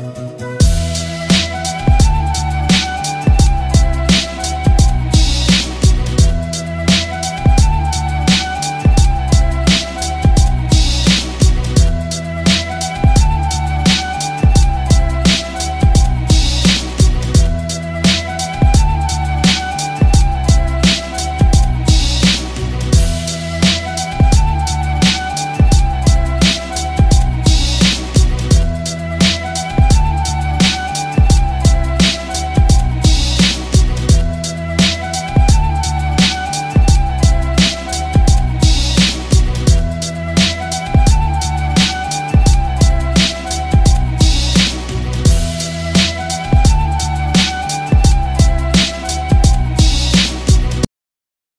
Música